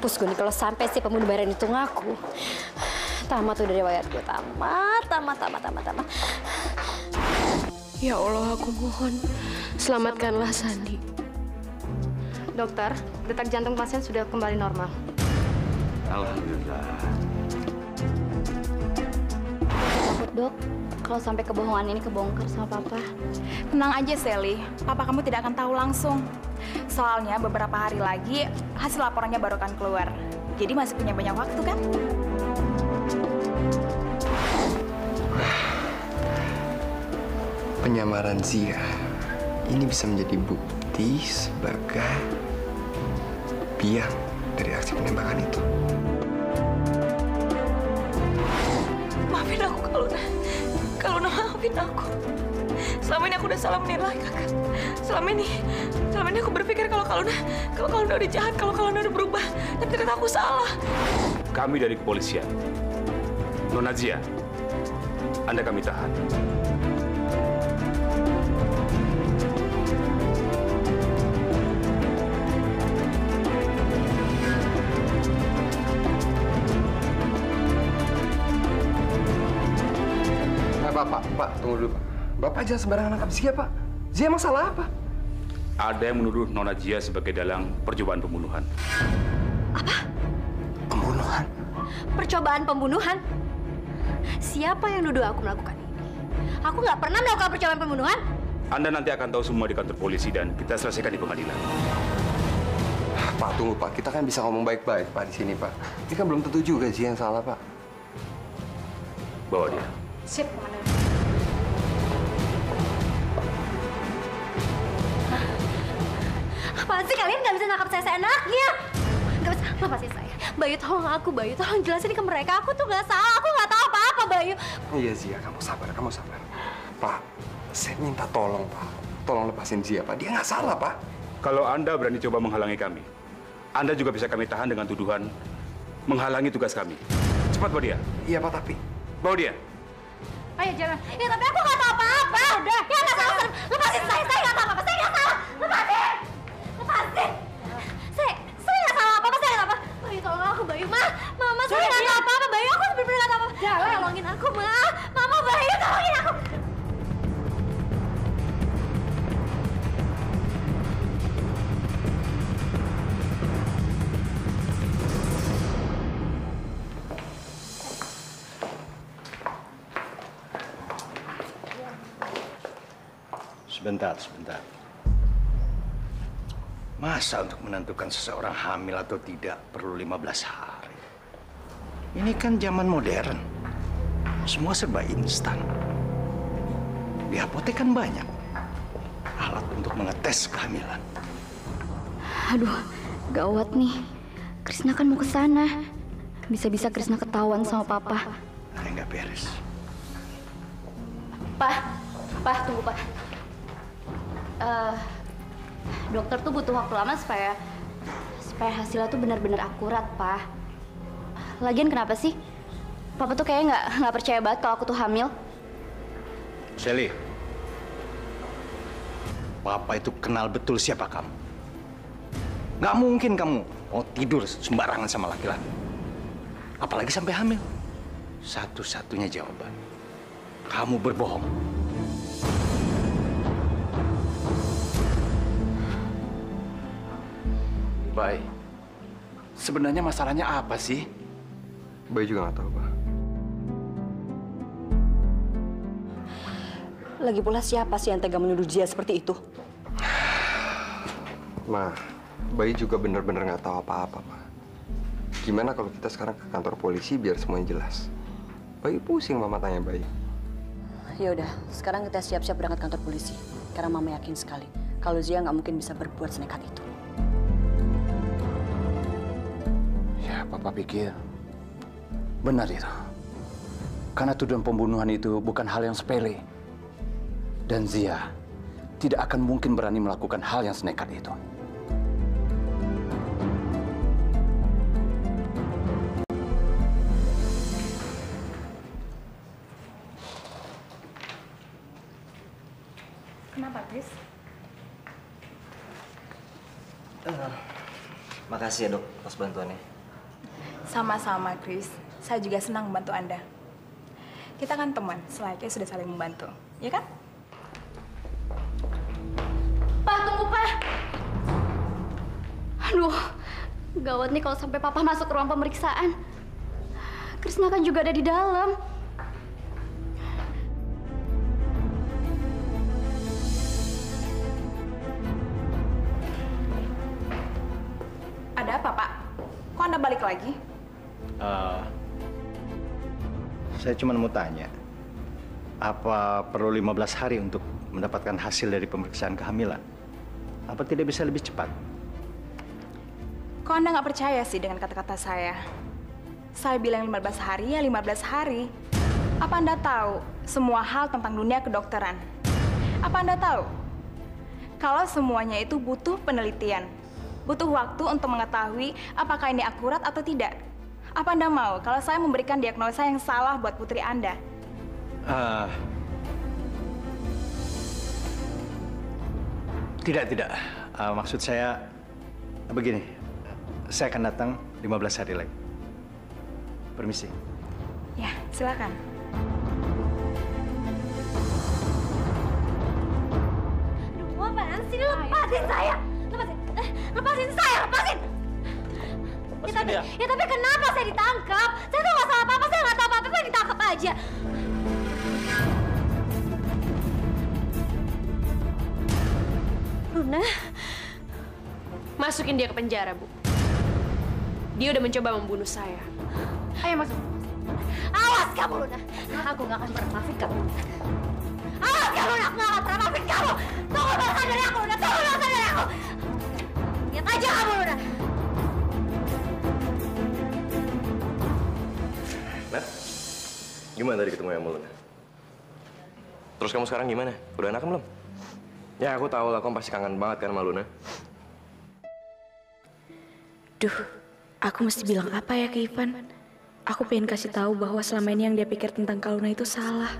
Mampus gue nih kalau sampai si pembunuh bayaran itu ngaku. Tamat tuh dari riwayat gue. Tamat, tamat, tamat, tamat, tamat. Ya Allah, aku mohon. Selamatkanlah Sandi. Dokter, detak jantung pasien sudah kembali normal. Alhamdulillah. Takut dok, kalau sampai kebohongan ini kebongkar sama papa. Tenang aja, Sally. Papa kamu tidak akan tahu langsung. Soalnya beberapa hari lagi hasil laporannya baru akan keluar. Jadi masih punya banyak waktu kan? Penyamaran Zia ini bisa menjadi bukti sebagai biang dari aksi penembakan itu. Maafin aku kalau kalau maafin aku. Selama ini aku udah salah menilai kakak. Selama ini, selama ini aku berpikir kalau kalau kalau kalau udah jahat, kalau kalau udah berubah. Tapi ternyata aku salah. Kami dari kepolisian. Nona Zia, Anda kami tahan. Nah, Bapak, Pak, tunggu dulu, Pak. Bapak jangan sembarangan nangkap Zia, Pak. Zia emang salah apa? Ada yang menuduh Nona Zia sebagai dalang percobaan pembunuhan. Pembunuhan? Percobaan pembunuhan? Siapa yang nuduh aku melakukan ini? Aku nggak pernah melakukan percobaan pembunuhan. Anda nanti akan tahu semua di kantor polisi dan kita selesaikan di pengadilan. Pak, tunggu, Pak. Kita kan bisa ngomong baik-baik, Pak, di sini, Pak. Ini kan belum tentu juga Zia yang salah, Pak. Bawa dia. Sip, komandan. Apaan sih kalian nggak bisa nangkap saya seenaknya? Nggak bisa, lepasin saya. Bayu tolong aku, Bayu tolong jelasin ke mereka. Aku tuh nggak salah, aku nggak tahu apa-apa, Bayu. Iya, Zia. Kamu sabar, kamu sabar. Pak, saya minta tolong, Pak. Tolong lepasin Zia, Pak. Dia nggak salah, Pak. Kalau Anda berani coba menghalangi kami, Anda juga bisa kami tahan dengan tuduhan menghalangi tugas kami. Cepat bawa dia. Iya, Pak, tapi... Bawa dia. Ayo jalan. Ya tapi aku nggak tahu apa-apa. Udah. Ya nggak salah. Lepasin saya, saya nggak tahu Bayu. Ma, Mama, saya nggak tahu apa-apa. Bayu, aku benar-benar nggak tahu apa-apa. Tolongin aku, Ma. Mama, Bayu, tolongin aku. Sebentar, sebentar. Masa untuk menentukan seseorang hamil atau tidak perlu 15 hari? Ini kan zaman modern. Semua serba instan. Di apotek kan banyak alat untuk mengetes kehamilan. Aduh, gawat nih. Krisna kan mau ke sana. Bisa-bisa Krisna ketahuan sama papa. Nah, nggak beres. Pak, Pak, tunggu Pak. Eh, dokter tuh butuh waktu lama supaya supaya hasilnya tuh benar-benar akurat, Pak. Lagian kenapa sih? Papa tuh kayaknya nggak nggak percaya banget kalau aku tuh hamil. Sally, Papa itu kenal betul siapa kamu. Nggak mungkin kamu mau tidur sembarangan sama laki-laki. Apalagi sampai hamil. Satu-satunya jawaban, kamu berbohong. Baik. Sebenarnya masalahnya apa sih? Bayu juga nggak tahu, Pak. Lagi pula siapa sih yang tega menuduh Zia seperti itu? Ma, Bayu juga bener-bener nggak tahu apa-apa, Ma. Gimana kalau kita sekarang ke kantor polisi biar semuanya jelas? Bayu pusing Mama tanya Bayu. Ya udah, sekarang kita siap-siap berangkat kantor polisi. Karena Mama yakin sekali kalau Zia nggak mungkin bisa berbuat senekat itu. Papa pikir benar itu. Karena tuduhan pembunuhan itu bukan hal yang sepele. Dan Zia tidak akan mungkin berani melakukan hal yang senekat itu. Kenapa, Chris? Makasih ya dok atas bantuannya. Sama-sama, Chris. Saya juga senang membantu Anda. Kita kan teman, selayaknya sudah saling membantu. Ya kan? Pak, tunggu, Pak. Aduh, gawat nih kalau sampai Papa masuk ke ruang pemeriksaan. Krisna kan juga ada di dalam. Ada apa, Pak? Kok Anda balik lagi? Eh, saya cuma mau tanya, apa perlu 15 hari untuk mendapatkan hasil dari pemeriksaan kehamilan? Apa tidak bisa lebih cepat? Kok Anda nggak percaya sih dengan kata-kata saya? Saya bilang 15 hari ya 15 hari. Apa Anda tahu semua hal tentang dunia kedokteran? Apa Anda tahu? Kalau semuanya itu butuh penelitian. Butuh waktu untuk mengetahui apakah ini akurat atau tidak. Apa Anda mau kalau saya memberikan diagnosa yang salah buat putri Anda? Eh, tidak, tidak. Eh, maksud saya begini, saya akan datang 15 hari lagi. Permisi. Ya, silakan. Aduh, apaan sih? Lepasin saya! Lepasin! Eh, lepasin saya! Lepasin! Ya tapi, ya tapi kenapa saya ditangkap? Saya tuh nggak salah apa-apa, saya nggak tahu apa-apa, saya ditangkap aja. Luna, masukin dia ke penjara, Bu. Dia udah mencoba membunuh saya. Ayo masuk. Awas kamu, Luna. Aku nggak akan pernah maafin kamu. Awas kamu, Luna. Aku nggak akan pernah maafin kamu. Tunggu balasan dari aku, Luna. Tunggu balasan dari aku. Lihat aja kamu, Luna. Nah, gimana tadi ketemu yang Luna? Terus kamu sekarang gimana? Udah enak belum? Ya aku tahu lah, kamu pasti kangen banget kan sama Luna. Duh, aku mesti bilang apa ya ke Ivan? Aku pengen kasih tahu bahwa selama ini yang dia pikir tentang Kaluna itu salah.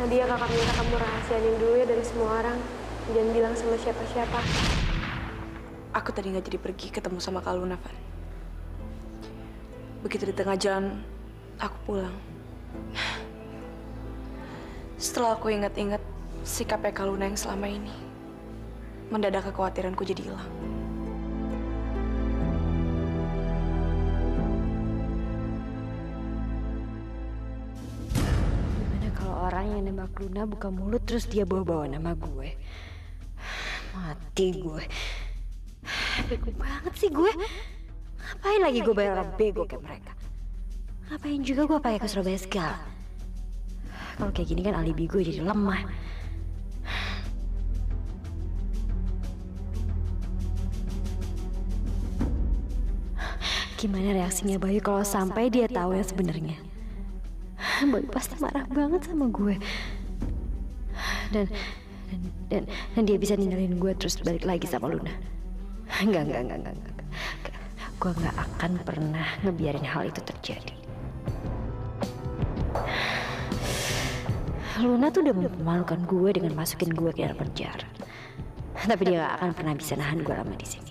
Nadia kakak minta kamu rahasiain dulu ya dari semua orang. Jangan bilang sama siapa-siapa. Aku tadi nggak jadi pergi ketemu sama Kaluna, Van. Begitu di tengah jalan, aku pulang. Setelah aku ingat-ingat sikapnya Kaluna yang selama ini, mendadak kekhawatiranku jadi hilang. Gimana kalau orang yang nembak Luna buka mulut terus dia bawa-bawa nama gue? Mati gue. Bego banget sih gue. Ngapain lagi gue bayar bego kayak mereka? Ngapain juga gue pakai ke Surabaya segala? Kalau kayak gini kan alibi gue jadi lemah. Gimana reaksinya Bayu kalau sampai dia tahu yang sebenarnya? Bayu pasti marah banget sama gue. Dan dan, dan, dan dia bisa ninggalin gue terus balik lagi sama Luna. Enggak, enggak, enggak, enggak, enggak. Gue nggak akan pernah ngebiarin hal itu terjadi. Luna tuh udah memalukan gue dengan masukin gue ke dalam penjara. Tapi dia nggak akan pernah bisa nahan gue lama di sini.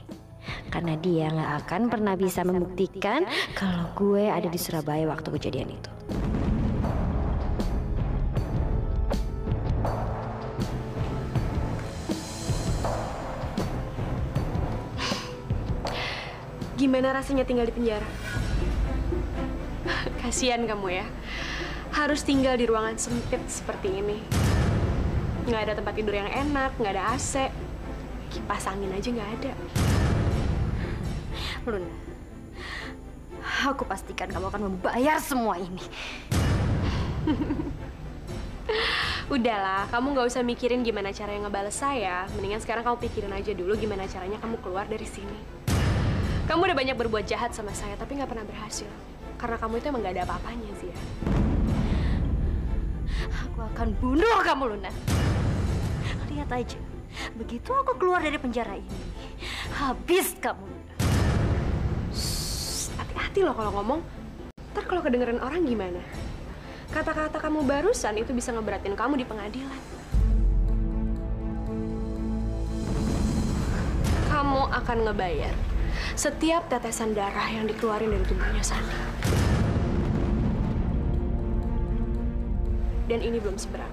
Karena dia nggak akan pernah bisa membuktikan kalau gue ada di Surabaya waktu kejadian itu. Gimana rasanya tinggal di penjara? Kasihan kamu ya. Harus tinggal di ruangan sempit seperti ini. Nggak ada tempat tidur yang enak, nggak ada AC. Kipas angin aja nggak ada. Luna, aku pastikan kamu akan membayar semua ini. Udahlah, kamu nggak usah mikirin gimana caranya ngebales saya. Mendingan sekarang kamu pikirin aja dulu gimana caranya kamu keluar dari sini. Kamu udah banyak berbuat jahat sama saya, tapi nggak pernah berhasil. Karena kamu itu emang nggak ada apa-apanya, Zia. Akan bunuh kamu, Luna. Lihat aja, begitu aku keluar dari penjara ini, habis kamu. Hati-hati loh kalau ngomong. Ntar kalau kedengeran orang gimana? Kata-kata kamu barusan itu bisa ngeberatin kamu di pengadilan. Kamu akan ngebayar setiap tetesan darah yang dikeluarin dari tubuhnya Sandi. Dan ini belum seberapa.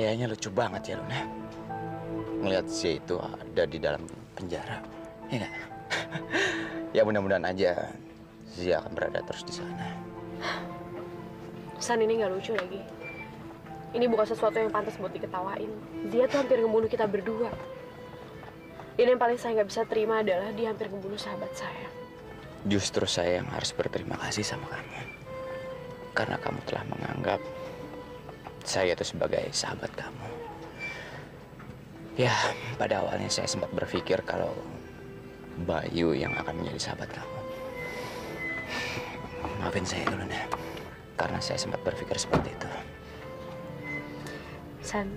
Kayaknya lucu banget ya, Luna. Ngeliat si itu ada di dalam penjara. Ya ya mudah-mudahan aja Zia akan berada terus di sana. San ini nggak lucu lagi. Ini bukan sesuatu yang pantas buat diketawain. Dia tuh hampir ngebunuh kita berdua. Dan yang paling saya nggak bisa terima adalah dia hampir ngebunuh sahabat saya. Justru saya yang harus berterima kasih sama kamu. Karena kamu telah menganggap saya itu sebagai sahabat kamu. Ya, pada awalnya saya sempat berpikir kalau Bayu yang akan menjadi sahabat kamu. Maafin saya dulu. Karena saya sempat berpikir seperti itu. San,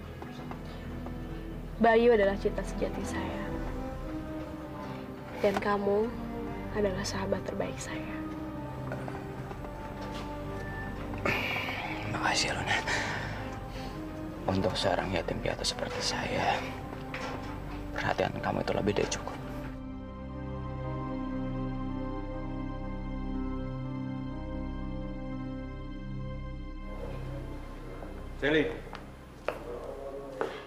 Bayu adalah cinta sejati saya. Dan kamu adalah sahabat terbaik saya. Makasih, Luna. Untuk seorang yatim piatu seperti saya, perhatian kamu itu lebih dari cukup. Sally,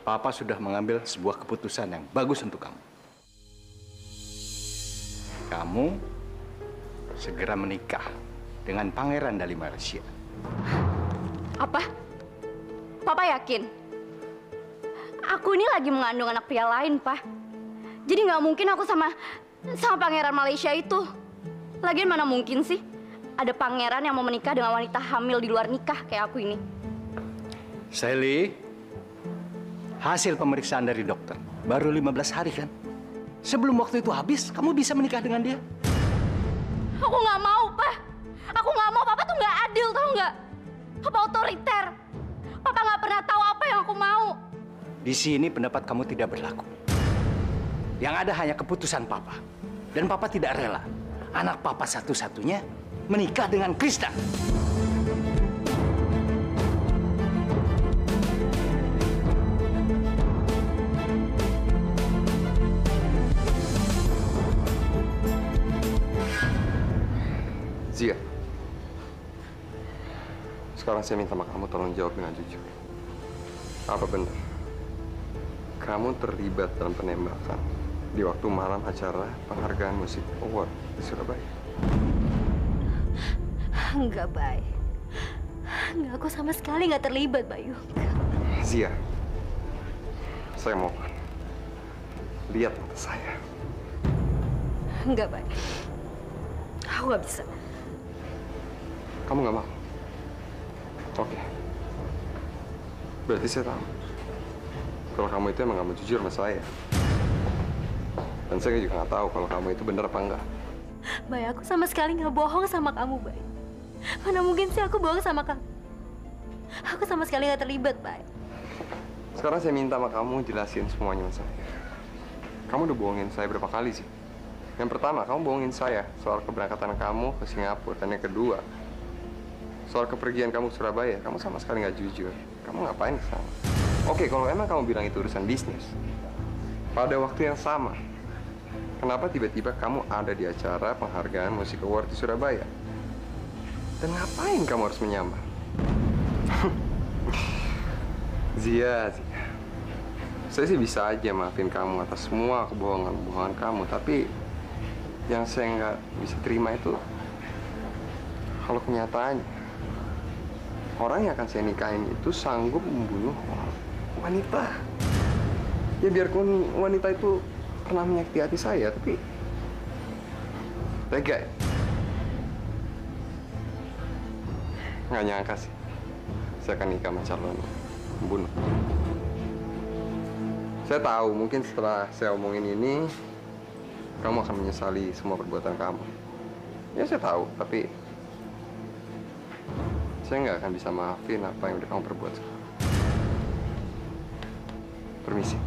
Papa sudah mengambil sebuah keputusan yang bagus untuk kamu. Kamu segera menikah dengan pangeran dari Malaysia. Apa? Papa yakin? Aku ini lagi mengandung anak pria lain, Pak. Jadi nggak mungkin aku sama sama pangeran Malaysia itu. Lagian mana mungkin sih ada pangeran yang mau menikah dengan wanita hamil di luar nikah kayak aku ini? Sally, hasil pemeriksaan dari dokter baru 15 hari kan? Sebelum waktu itu habis, kamu bisa menikah dengan dia. Aku nggak mau, Pak. Aku nggak mau. Papa tuh nggak adil, tau nggak? Papa otoriter. Papa nggak pernah tahu apa yang aku mau. Di sini pendapat kamu tidak berlaku. Yang ada hanya keputusan Papa. Dan Papa tidak rela. Anak Papa satu-satunya menikah dengan Krista. Sekarang saya minta sama kamu tolong jawab dengan jujur. Apa benar? Kamu terlibat dalam penembakan di waktu malam acara penghargaan musik award di Surabaya. Enggak, Bay. Enggak, aku sama sekali nggak terlibat, Bayu. Zia, saya mohon. Lihat mata saya. Enggak, Bay. Aku nggak bisa. Kamu nggak mau? Oke. Berarti saya tahu. Kalau kamu itu emang gak mau jujur sama saya. Dan saya juga nggak tahu kalau kamu itu bener apa enggak. Bay, aku sama sekali nggak bohong sama kamu, Bay. Mana mungkin sih aku bohong sama kamu? Aku sama sekali nggak terlibat, Bay. Sekarang saya minta sama kamu jelasin semuanya sama saya. Kamu udah bohongin saya berapa kali sih? Yang pertama, kamu bohongin saya soal keberangkatan kamu ke Singapura. Dan yang kedua, soal kepergian kamu ke Surabaya. Kamu sama sekali nggak jujur. Kamu ngapain ke? Oke, kalau emang kamu bilang itu urusan bisnis, pada waktu yang sama, kenapa tiba-tiba kamu ada di acara penghargaan musik award di Surabaya? Dan ngapain kamu harus menyamar? Zia, Zia. Saya sih bisa aja maafin kamu atas semua kebohongan-kebohongan kamu, tapi yang saya nggak bisa terima itu kalau kenyataannya orang yang akan saya nikahin itu sanggup membunuh wanita. Ya biarpun wanita itu pernah menyakiti hati saya, tapi tega ya? Nggak nyangka sih, saya akan nikah sama calon pembunuh. Saya tahu mungkin setelah saya omongin ini, kamu akan menyesali semua perbuatan kamu. Ya saya tahu, tapi saya nggak akan bisa maafin apa yang udah kamu perbuat sekarang. Permisi.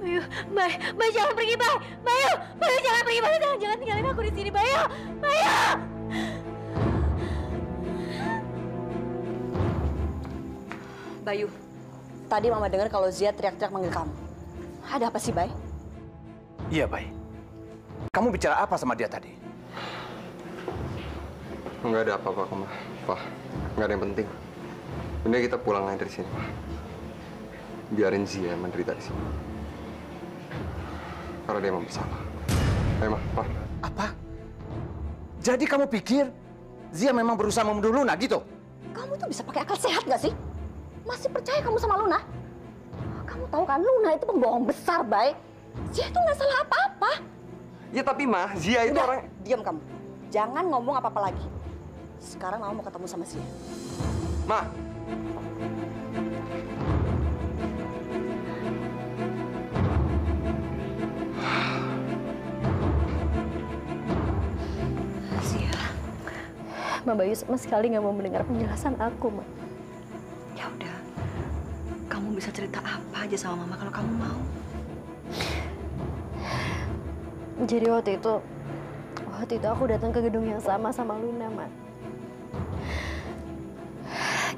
Bayu, Bay, Bay jangan pergi, Bay. Bayu, Bayu jangan pergi, Bayu jangan jangan tinggalin aku di sini, Bayu. Bayu. Bayu, tadi Mama dengar kalau Zia teriak-teriak manggil kamu. Ada apa sih, Bay? Iya, Bay. Kamu bicara apa sama dia tadi? Nggak ada apa-apa kok, Ma. Pak, nggak ada yang penting. Mending kita pulang aja dari sini, Ma. Biarin Zia menderita di sini. Karena dia emang bersalah. Ayo, Ma. Pa. Apa? Jadi kamu pikir Zia memang berusaha membunuh Luna gitu? Kamu tuh bisa pakai akal sehat nggak sih? Masih percaya kamu sama Luna? Kamu tahu kan Luna itu pembohong besar, Bay. Zia itu nggak salah apa-apa. Ya tapi, Ma, Zia itu Udah, orang... diam kamu. Jangan ngomong apa-apa lagi. Sekarang Mama mau ketemu sama Zia. Ma, Zia, Ma Bayu sama sekali nggak mau mendengar penjelasan aku, Ma. Ya udah, kamu bisa cerita apa aja sama Mama kalau kamu mau. Jadi waktu itu, waktu itu aku datang ke gedung yang sama sama Luna, Ma.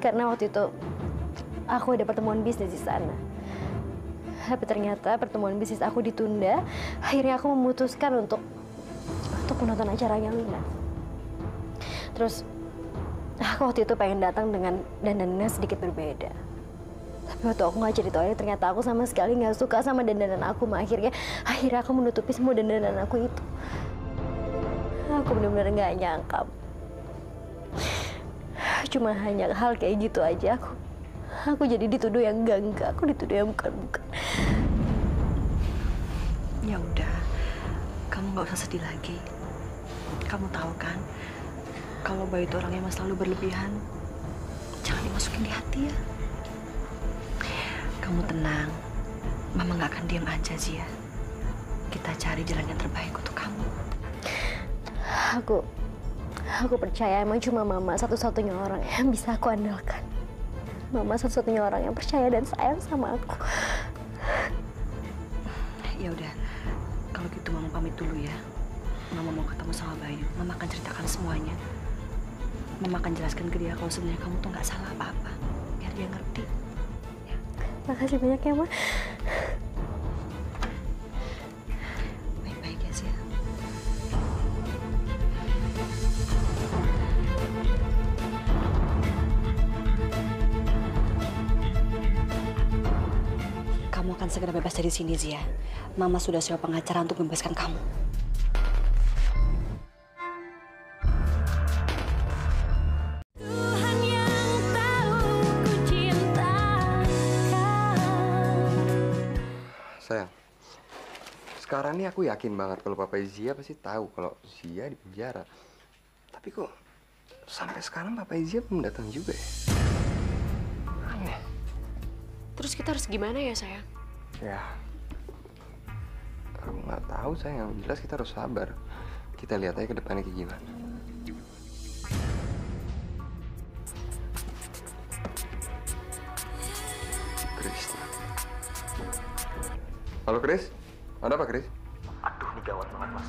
Karena waktu itu aku ada pertemuan bisnis di sana. Tapi ternyata pertemuan bisnis aku ditunda. Akhirnya aku memutuskan untuk untuk menonton acaranya Luna. Terus aku waktu itu pengen datang dengan dandanannya sedikit berbeda. Tapi waktu aku nggak cerita ternyata aku sama sekali nggak suka sama dandanan aku. Ma. Akhirnya, akhirnya aku menutupi semua dandanan aku itu. Aku benar-benar nggak nyangka. Cuma hanya hal kayak gitu aja aku. Aku jadi dituduh yang enggak enggak. Aku dituduh yang bukan bukan. Ya udah, kamu nggak usah sedih lagi. Kamu tahu kan, kalau Bayu itu orangnya emang selalu berlebihan. Jangan dimasukin di hati ya. Kamu tenang, Mama nggak akan diam aja Zia. Kita cari jalan yang terbaik untuk kamu. Aku aku percaya emang cuma mama satu-satunya orang yang bisa aku andalkan. Mama satu-satunya orang yang percaya dan sayang sama aku. Ya udah, kalau gitu Mama pamit dulu ya. Mama mau ketemu sama Bayu. Mama akan ceritakan semuanya. Mama akan jelaskan ke dia kalau sebenarnya kamu tuh nggak salah apa-apa. Biar dia ngerti. Makasih banyak ya, Ma. Segera bebas dari sini, Zia. Mama sudah sewa pengacara untuk membebaskan kamu. sayang. Sekarang nih aku yakin banget kalau Papa Zia pasti tahu kalau Zia di penjara. Tapi kok sampai sekarang Papa Zia belum datang juga ya? Aneh. Terus kita harus gimana ya, sayang? Ya, aku nggak tahu sayang. Yang jelas kita harus sabar. Kita lihat aja ke depannya kayak gimana. Krisna. Halo Kris, ada apa Kris? Aduh, ini gawat banget, Mas.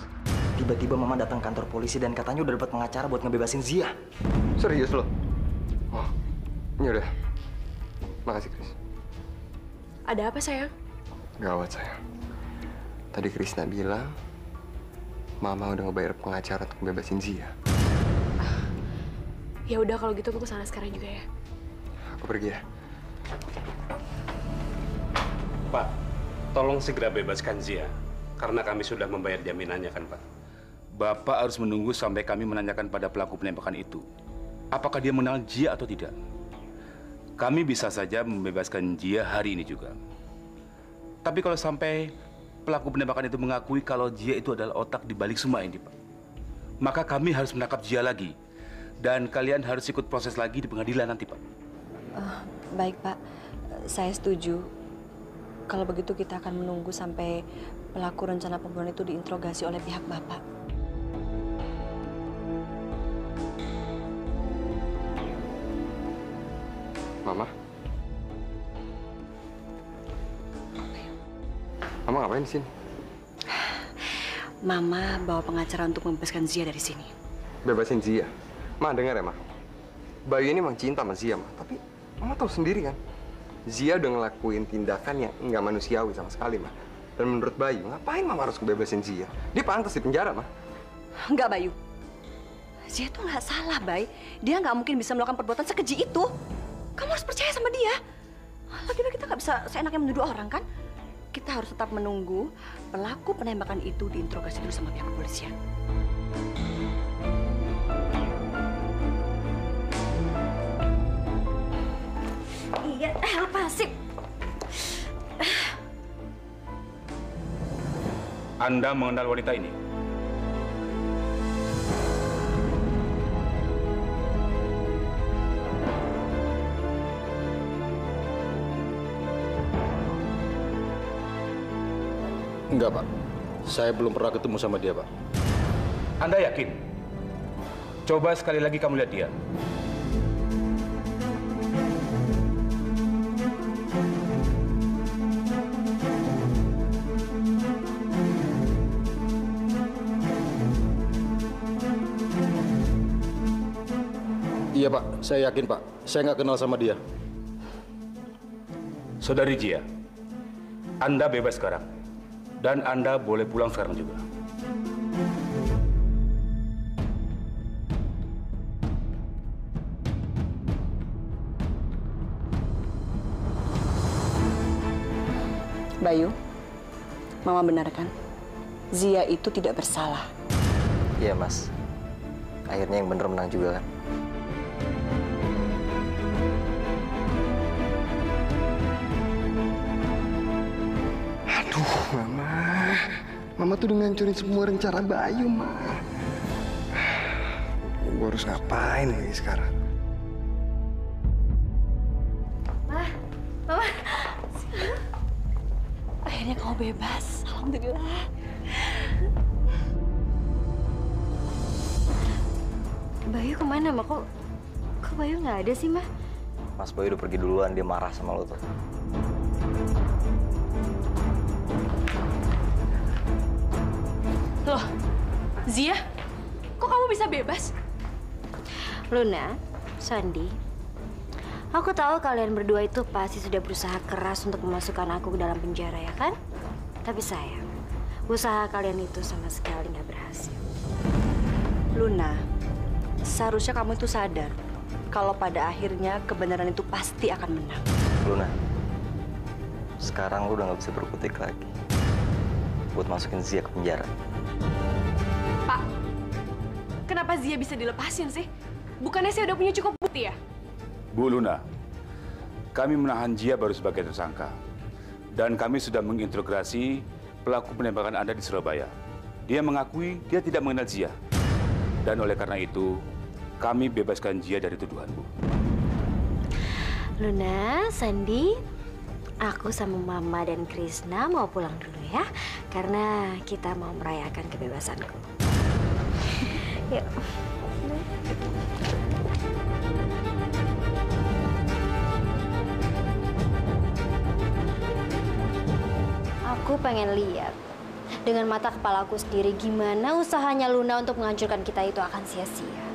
Tiba-tiba Mama datang kantor polisi dan katanya udah dapat pengacara buat ngebebasin Zia. Serius loh? Oh, ya udah. Makasih Kris. Ada apa, sayang? Gawat sayang. Tadi Krisna bilang, Mama udah ngebayar pengacara untuk ngebebasin Zia. Ya udah kalau gitu aku ke sana sekarang juga ya. Aku pergi ya. Pak, tolong segera bebaskan Zia. Karena kami sudah membayar jaminannya kan, Pak. Bapak harus menunggu sampai kami menanyakan pada pelaku penembakan itu. Apakah dia mengenal Jia atau tidak? Kami bisa saja membebaskan Jia hari ini juga. Tapi kalau sampai pelaku penembakan itu mengakui kalau Jia itu adalah otak di balik semua ini, Pak. Maka kami harus menangkap Jia lagi. Dan kalian harus ikut proses lagi di pengadilan nanti, Pak. Eh, baik, Pak. Saya setuju. Kalau begitu kita akan menunggu sampai pelaku rencana pembunuhan itu diinterogasi oleh pihak Bapak. Mama? Mama ngapain di sini? Mama bawa pengacara untuk membebaskan Zia dari sini. Bebasin Zia. Ma, dengar ya, Ma. Bayu ini emang cinta sama Zia, Ma. Tapi Mama tahu sendiri kan? Zia udah ngelakuin tindakan yang nggak manusiawi sama sekali, Ma. Dan menurut Bayu, ngapain Mama harus ngebebasin Zia? Dia pantas di penjara, Ma. Enggak, Bayu. Zia tuh nggak salah, Bay. Dia nggak mungkin bisa melakukan perbuatan sekeji itu. Kamu harus percaya sama dia. Lagi-lagi kita nggak bisa seenaknya menuduh orang, kan? Kita harus tetap menunggu pelaku penembakan itu diinterogasi dulu sama pihak kepolisian. Iya, eh, lepasin. Anda mengenal wanita ini? Enggak, Pak. Saya belum pernah ketemu sama dia, Pak. Anda yakin? Coba sekali lagi kamu lihat dia. Iya, Pak. Saya yakin, Pak. Saya nggak kenal sama dia. Saudari Jia, Anda bebas sekarang. Dan Anda boleh pulang sekarang juga. Bayu, Mama benar kan? Zia itu tidak bersalah. Iya, Mas. Akhirnya yang bener menang juga kan? Mama tuh udah ngancurin semua rencana Bayu, Ma. Gue harus ngapain lagi sekarang? Mah, mama. Akhirnya kamu bebas. Alhamdulillah. Bayu ke mana, Ma? Kok, kok Bayu nggak ada sih, Ma? Mas Boy udah pergi duluan, dia marah sama lo tuh. Loh, Zia, kok kamu bisa bebas? Luna, Sandi, aku tahu kalian berdua itu pasti sudah berusaha keras untuk memasukkan aku ke dalam penjara, ya kan? Tapi sayang, usaha kalian itu sama sekali nggak berhasil. Luna, seharusnya kamu itu sadar kalau pada akhirnya kebenaran itu pasti akan menang. Luna, sekarang lu udah nggak bisa berkutik lagi buat masukin Zia ke penjara. Kenapa Zia bisa dilepasin sih? Bukannya saya udah punya cukup bukti ya? Bu Luna, kami menahan Jia baru sebagai tersangka. Dan kami sudah menginterogasi pelaku penembakan Anda di Surabaya. Dia mengakui dia tidak mengenal Zia. Dan oleh karena itu, kami bebaskan Jia dari tuduhan, Bu. Luna, Sandi, aku sama Mama dan Krisna mau pulang dulu ya, karena kita mau merayakan kebebasanku. Pengen lihat dengan mata kepalaku sendiri gimana usahanya Luna untuk menghancurkan kita itu akan sia-sia.